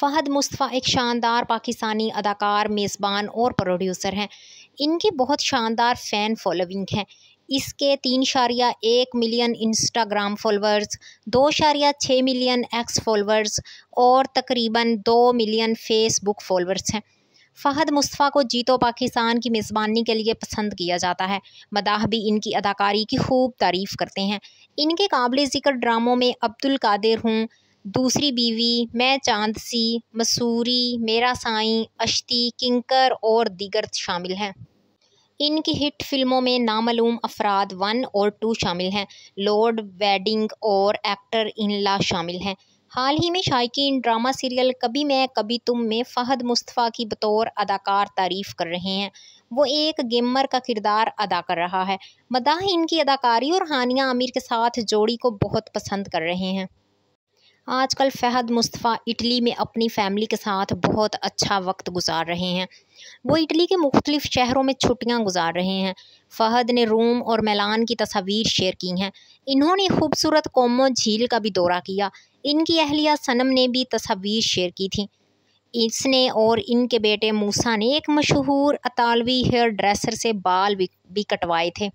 فہد مصطفیٰ ایک شاندار پاکستانی اداکار، میزبان اور پروڈیوسر ہیں۔ ان کی بہت شاندار فین فالوئنگ ہے اس کے تین اشاریہ ایک ملین انسٹاگرام فالورز دو اشاریہ چھ ملین ایکس فالورز اور تقریباً دو ملین فیس بک فالورز ہیں۔ فہد مصطفیٰ کو جیتو پاکستان کی میزبانی کے لیے پسند کیا جاتا ہے۔ مداح بھی ان کی اداکاری کی خوب تعریف کرتے ہیں۔ ان کے قابل ذکر ڈراموں میں عبدالقادر ہوں دوسری بیوی میں چاند سی مسوری میرا سائیں اشتی کنکر اور دیگر شامل ہیں ان کی ہٹ فلموں میں نامعلوم افراد ون اور ٹو شامل ہیں لارڈ ویڈنگ اور ایکٹر ان لا شامل ہیں حال ہی میں شائقین ڈرامہ سیریل کبھی میں کبھی تم میں فہد مصطفیٰ کی بطور اداکار تعریف کر رہے ہیں وہ ایک گیمر کا کردار ادا کر رہا ہے مداح ان کی اداکاری اور ہانیہ عامر کے ساتھ جوڑی کو بہت پسند کر رہے ہیں آج کل فہد، مصطفیٰ اٹلی میں اپنی فیملی کے ساتھ بہت اچھا وقت گزار رہے ہیں۔ وہ اٹلی کے مختلف شہروں میں چھٹیاں گزار رہے ہیں۔ فہد نے روم اور میلان کی تصاویر شیئر کی ہیں۔ انہوں نے خوبصورت کومو جھیل کا بھی دورہ کیا۔ ان کی اہلیہ سنم نے بھی تصاویر شیئر کی تھیں۔ اس نے اور ان کے بیٹے موسیٰ نے ایک مشہور اطالوی ہیئر ڈریسر سے بال بھی کٹوائے تھے۔